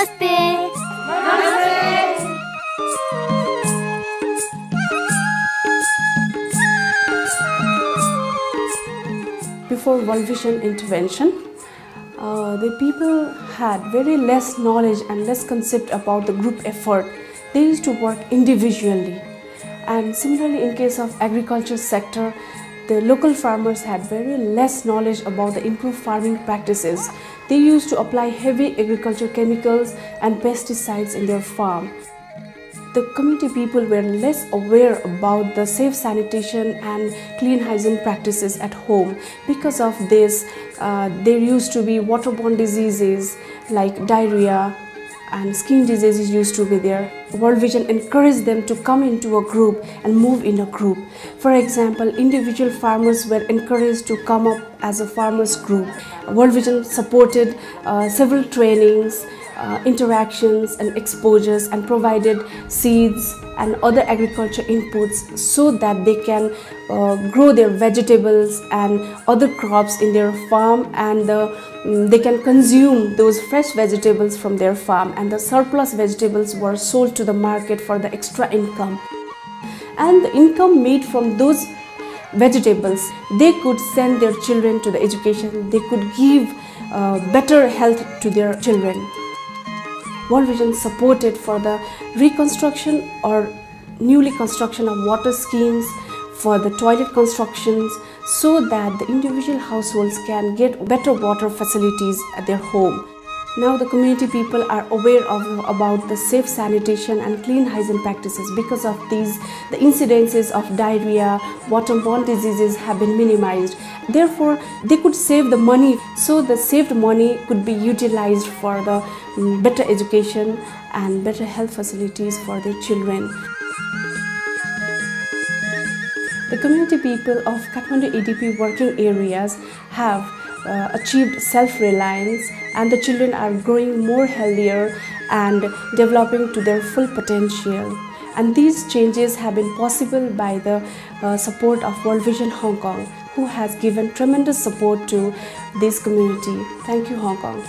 Namaste. before World Vision intervention, uh, the people had very less knowledge and less concept about the group effort. They used to work individually. And similarly, in case of agriculture sector, the local farmers had very less knowledge about the improved farming practices. They used to apply heavy agriculture chemicals and pesticides in their farm the community people were less aware about the safe sanitation and clean hygiene practices at home. Because of this, uh, there used to be waterborne diseases like diarrhea and skin diseases used to be there. World Vision encouraged them to come into a group and move in a group. For example, individual farmers were encouraged to come up as a farmers group. World Vision supported uh, several trainings uh, interactions and exposures and provided seeds and other agriculture inputs so that they can uh, grow their vegetables and other crops in their farm and um, they can consume those fresh vegetables from their farm and the surplus vegetables were sold to the market for the extra income. And the income made from those vegetables they could send their children to the education. They could give uh, better health to their children. World Vision supported for the reconstruction or newly construction of water schemes for the toilet constructions so that the individual households can get better water facilities at their home. Now the community people are aware of about the safe sanitation and clean hygiene practices. Because of these, the incidences of diarrhea, waterborne diseases have been minimized. Therefore, they could save the money. So the saved money could be utilized for the um, better education and better health facilities for their children. The community people of Kathmandu ADP working areas have uh, achieved self-reliance and the children are growing more healthier and developing to their full potential. And these changes have been possible by the uh, support of World Vision Hong Kong, who has given tremendous support to this community. Thank you, Hong Kong.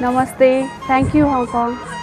Namaste. Thank you, Hong Kong.